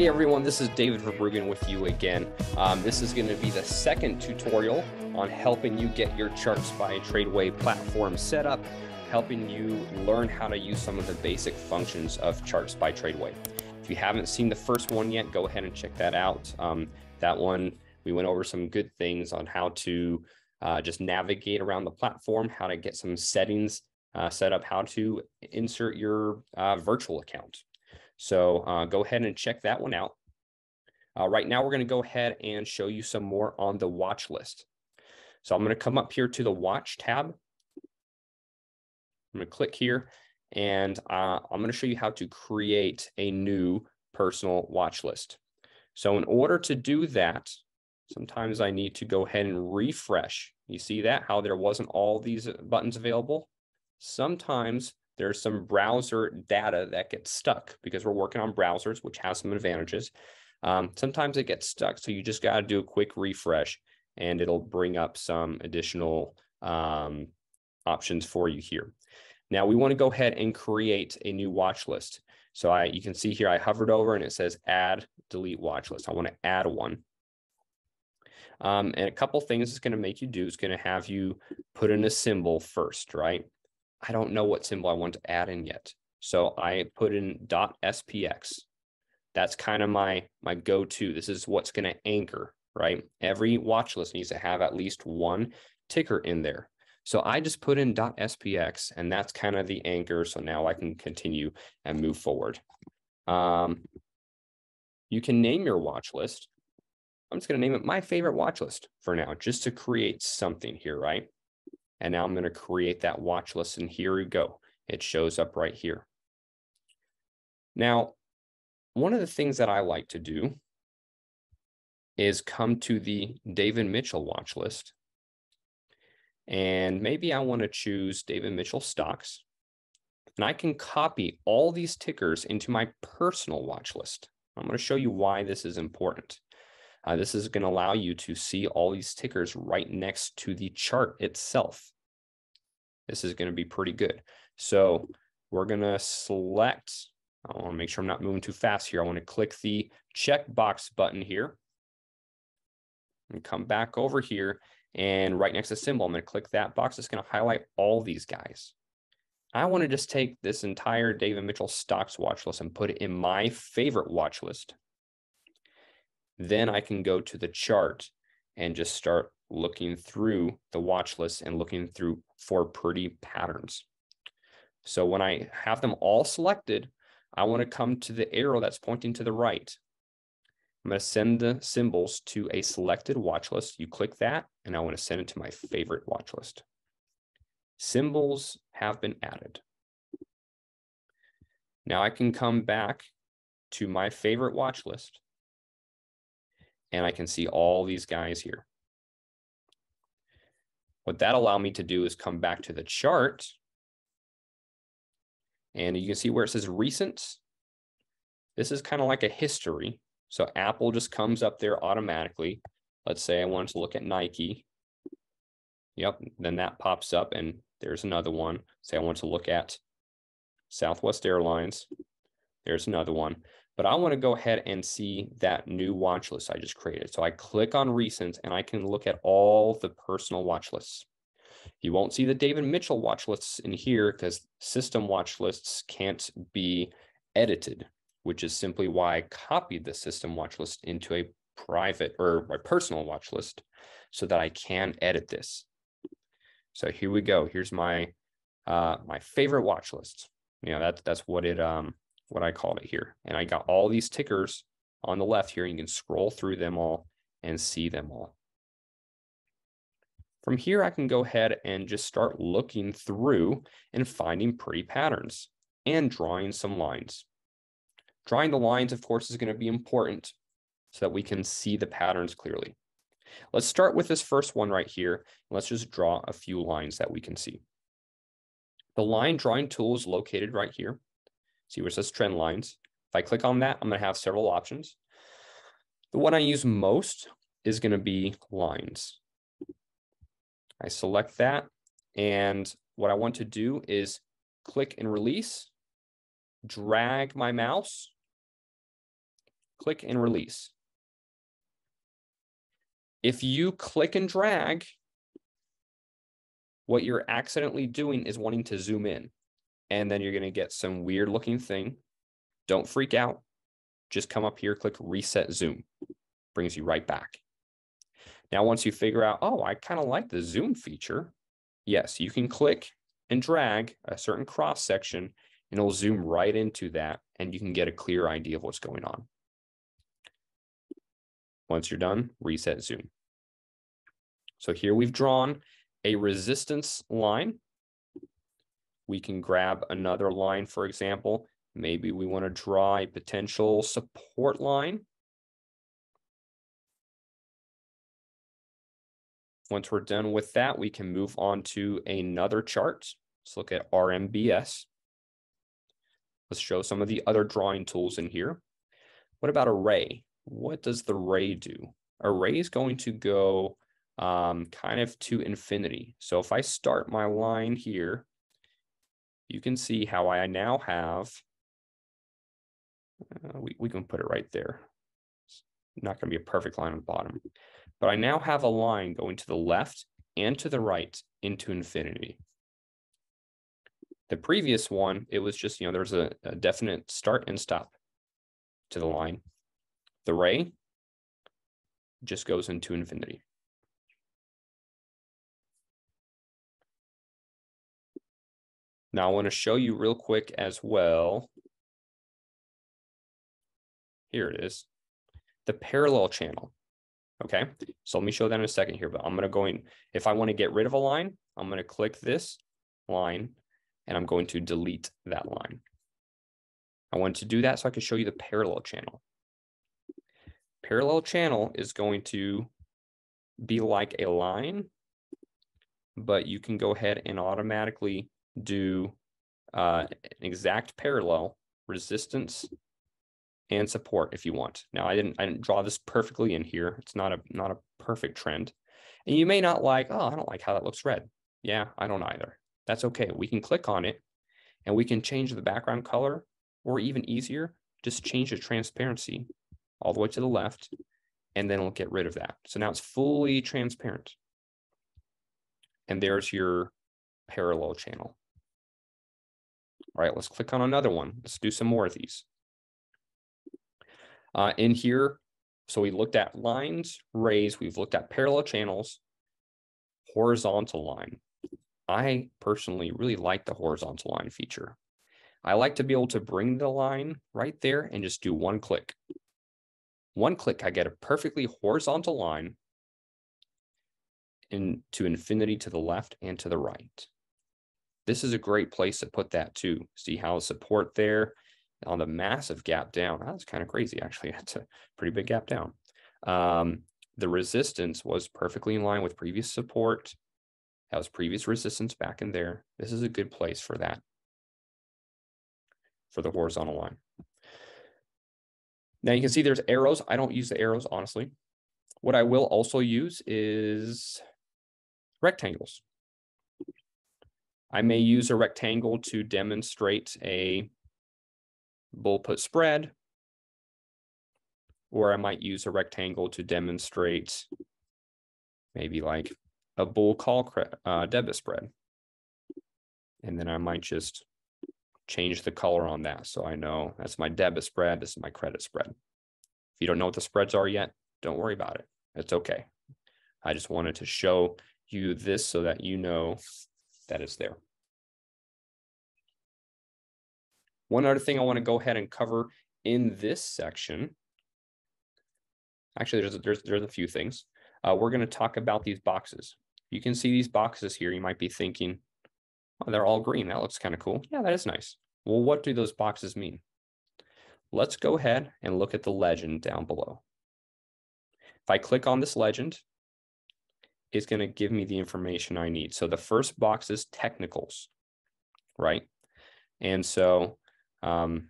Hey everyone, this is David Verbruggen with you again. Um, this is going to be the second tutorial on helping you get your Charts by Tradeway platform set up, helping you learn how to use some of the basic functions of Charts by Tradeway. If you haven't seen the first one yet, go ahead and check that out. Um, that one, we went over some good things on how to uh, just navigate around the platform, how to get some settings uh, set up, how to insert your uh, virtual account. So uh, go ahead and check that one out. Uh, right now, we're going to go ahead and show you some more on the watch list. So I'm going to come up here to the watch tab. I'm going to click here and uh, I'm going to show you how to create a new personal watch list. So in order to do that, sometimes I need to go ahead and refresh. You see that, how there wasn't all these buttons available? Sometimes there's some browser data that gets stuck because we're working on browsers, which has some advantages. Um, sometimes it gets stuck. So you just got to do a quick refresh and it'll bring up some additional um, options for you here. Now we want to go ahead and create a new watch list. So I, you can see here, I hovered over and it says add delete watch list. I want to add one. Um, and a couple things it's going to make you do is going to have you put in a symbol first, right? I don't know what symbol I want to add in yet. So I put in .spx. That's kind of my, my go-to. This is what's going to anchor, right? Every watch list needs to have at least one ticker in there. So I just put in .spx and that's kind of the anchor. So now I can continue and move forward. Um, you can name your watch list. I'm just going to name it my favorite watch list for now, just to create something here, right? And now I'm going to create that watch list. And here we go. It shows up right here. Now, one of the things that I like to do is come to the David Mitchell watch list. And maybe I want to choose David Mitchell stocks. And I can copy all these tickers into my personal watch list. I'm going to show you why this is important. Uh, this is going to allow you to see all these tickers right next to the chart itself. This is going to be pretty good. So we're going to select, I want to make sure I'm not moving too fast here. I want to click the checkbox button here and come back over here and right next to symbol, I'm going to click that box. It's going to highlight all these guys. I want to just take this entire David Mitchell stocks watch list and put it in my favorite watch list. Then I can go to the chart and just start looking through the watch list and looking through for pretty patterns. So when I have them all selected, I want to come to the arrow that's pointing to the right. I'm going to send the symbols to a selected watch list. You click that, and I want to send it to my favorite watch list. Symbols have been added. Now I can come back to my favorite watch list and I can see all these guys here. What that allow me to do is come back to the chart and you can see where it says recent. This is kind of like a history. So Apple just comes up there automatically. Let's say I want to look at Nike. Yep, then that pops up and there's another one. Say I want to look at Southwest Airlines. There's another one but I want to go ahead and see that new watch list I just created. So I click on recent and I can look at all the personal watch lists. You won't see the David Mitchell watch lists in here because system watch lists can't be edited, which is simply why I copied the system watch list into a private or my personal watch list so that I can edit this. So here we go. Here's my uh, my favorite watch list. You know, that's that's what it um what I called it here. And I got all these tickers on the left here. You can scroll through them all and see them all. From here, I can go ahead and just start looking through and finding pretty patterns and drawing some lines. Drawing the lines, of course, is going to be important so that we can see the patterns clearly. Let's start with this first one right here. Let's just draw a few lines that we can see. The line drawing tool is located right here see where it says trend lines. If I click on that, I'm going to have several options. The one I use most is going to be lines. I select that. And what I want to do is click and release, drag my mouse, click and release. If you click and drag, what you're accidentally doing is wanting to zoom in. And then you're going to get some weird looking thing. Don't freak out. Just come up here, click reset zoom. Brings you right back. Now, once you figure out, oh, I kind of like the zoom feature, yes, you can click and drag a certain cross section and it'll zoom right into that and you can get a clear idea of what's going on. Once you're done, reset zoom. So here we've drawn a resistance line. We can grab another line, for example. Maybe we want to draw a potential support line. Once we're done with that, we can move on to another chart. Let's look at RMBS. Let's show some of the other drawing tools in here. What about a ray? What does the ray do? A ray is going to go um, kind of to infinity. So if I start my line here, you can see how I now have, uh, we, we can put it right there. It's not going to be a perfect line on the bottom. But I now have a line going to the left and to the right into infinity. The previous one, it was just, you know, there's a, a definite start and stop to the line. The ray just goes into infinity. Now I want to show you real quick as well. Here it is, the parallel channel. Okay, so let me show that in a second here, but I'm going to go in. If I want to get rid of a line, I'm going to click this line and I'm going to delete that line. I want to do that so I can show you the parallel channel. Parallel channel is going to be like a line, but you can go ahead and automatically do uh, an exact parallel resistance and support if you want. Now I didn't I didn't draw this perfectly in here. It's not a not a perfect trend. And you may not like, oh, I don't like how that looks red. Yeah, I don't either. That's okay. We can click on it and we can change the background color or even easier, just change the transparency all the way to the left and then it'll get rid of that. So now it's fully transparent. And there's your parallel channel. All right, let's click on another one. Let's do some more of these. Uh, in here, so we looked at lines, rays, we've looked at parallel channels, horizontal line. I personally really like the horizontal line feature. I like to be able to bring the line right there and just do one click. One click, I get a perfectly horizontal line into infinity to the left and to the right. This is a great place to put that too. See how the support there on the massive gap down. That's kind of crazy, actually. That's a pretty big gap down. Um, the resistance was perfectly in line with previous support. That was previous resistance back in there. This is a good place for that, for the horizontal line. Now you can see there's arrows. I don't use the arrows, honestly. What I will also use is rectangles. I may use a rectangle to demonstrate a bull put spread, or I might use a rectangle to demonstrate maybe like a bull call uh, debit spread. And then I might just change the color on that. So I know that's my debit spread. This is my credit spread. If you don't know what the spreads are yet, don't worry about it. It's okay. I just wanted to show you this so that you know that is there. One other thing I want to go ahead and cover in this section. Actually, there's there's there's a few things. Uh, we're going to talk about these boxes. You can see these boxes here. You might be thinking, oh, they're all green. That looks kind of cool. Yeah, that is nice. Well, what do those boxes mean? Let's go ahead and look at the legend down below. If I click on this legend, it's going to give me the information I need. So the first box is technicals, right? And so um,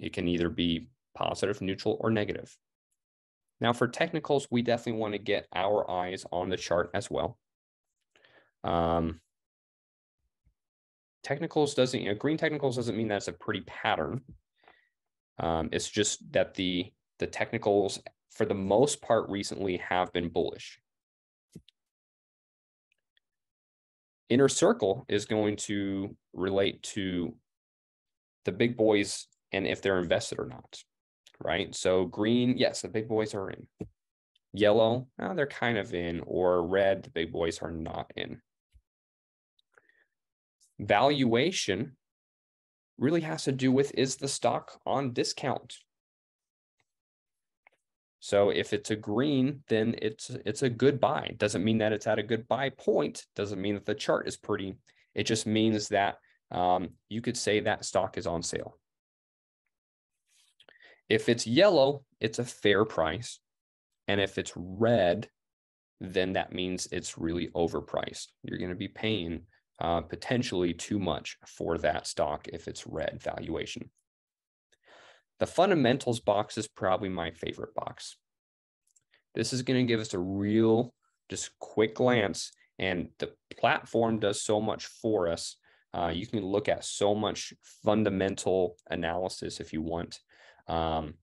it can either be positive, neutral, or negative. Now for technicals, we definitely want to get our eyes on the chart as well. Um, technicals doesn't, you know, green technicals doesn't mean that's a pretty pattern. Um, it's just that the the technicals, for the most part, recently have been bullish. Inner circle is going to relate to the big boys and if they're invested or not, right? So green, yes, the big boys are in. Yellow, oh, they're kind of in, or red, the big boys are not in. Valuation really has to do with is the stock on discount? So if it's a green, then it's it's a good buy. Doesn't mean that it's at a good buy point. Doesn't mean that the chart is pretty. It just means that um, you could say that stock is on sale. If it's yellow, it's a fair price. And if it's red, then that means it's really overpriced. You're going to be paying uh, potentially too much for that stock if it's red valuation. The fundamentals box is probably my favorite box. This is going to give us a real, just quick glance, and the platform does so much for us. Uh, you can look at so much fundamental analysis if you want, um,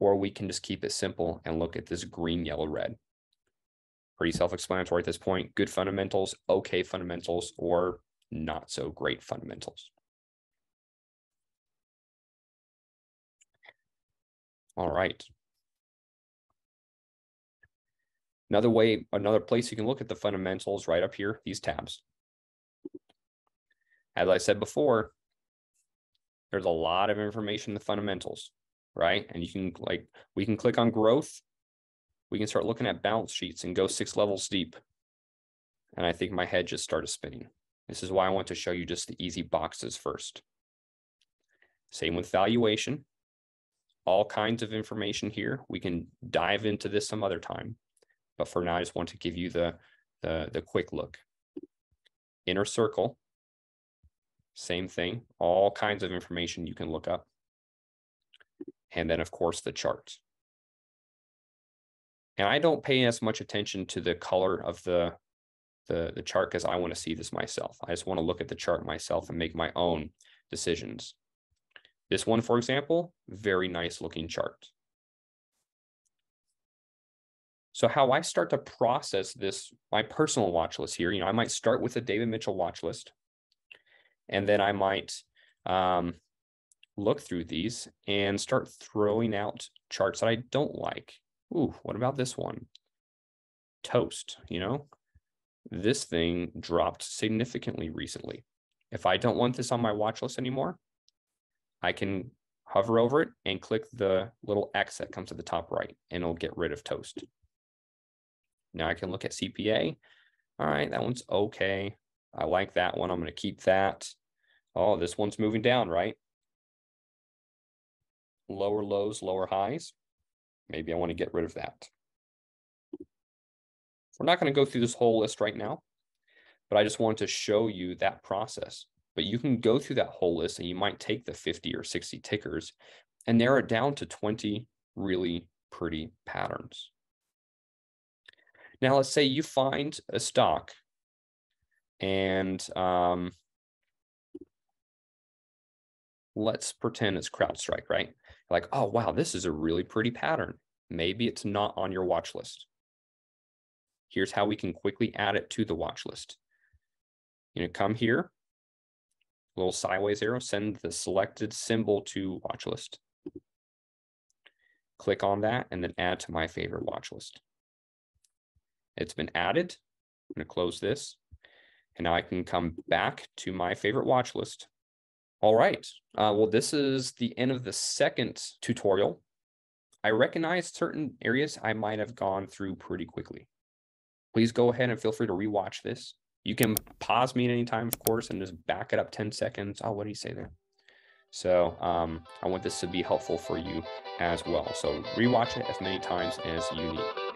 or we can just keep it simple and look at this green, yellow, red. Pretty self-explanatory at this point. Good fundamentals, okay fundamentals, or not so great fundamentals. All right. Another way, another place you can look at the fundamentals right up here, these tabs. As I said before, there's a lot of information in the fundamentals, right? And you can like, we can click on growth. We can start looking at balance sheets and go six levels deep. And I think my head just started spinning. This is why I want to show you just the easy boxes first. Same with valuation all kinds of information here. We can dive into this some other time, but for now, I just want to give you the, the, the quick look. Inner circle, same thing, all kinds of information you can look up. And then of course the charts. And I don't pay as much attention to the color of the, the, the chart because I want to see this myself. I just want to look at the chart myself and make my own decisions. This one, for example, very nice looking chart. So how I start to process this, my personal watch list here, you know, I might start with a David Mitchell watch list, and then I might um, look through these and start throwing out charts that I don't like. Ooh, what about this one? Toast, you know, this thing dropped significantly recently. If I don't want this on my watch list anymore, I can hover over it and click the little X that comes to the top right, and it'll get rid of toast. Now I can look at CPA. All right, that one's okay. I like that one. I'm going to keep that. Oh, this one's moving down, right? Lower lows, lower highs. Maybe I want to get rid of that. We're not going to go through this whole list right now, but I just wanted to show you that process. But you can go through that whole list and you might take the 50 or 60 tickers and narrow it down to 20 really pretty patterns. Now, let's say you find a stock and um, let's pretend it's CrowdStrike, right? Like, oh, wow, this is a really pretty pattern. Maybe it's not on your watch list. Here's how we can quickly add it to the watch list. You know, come here, little sideways arrow, send the selected symbol to watch list. Click on that and then add to my favorite watch list. It's been added. I'm going to close this. And now I can come back to my favorite watch list. All right. Uh, well, this is the end of the second tutorial. I recognize certain areas I might have gone through pretty quickly. Please go ahead and feel free to rewatch this. You can pause me at any time, of course, and just back it up 10 seconds. Oh, what do you say there? So um, I want this to be helpful for you as well. So rewatch it as many times as you need.